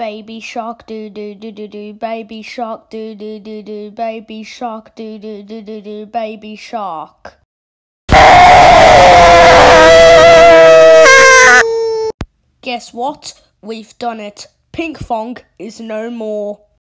Baby shark do do do do do baby shark do do do do baby shark do do do do do baby shark. Guess what? We've done it. Pinkfong is no more.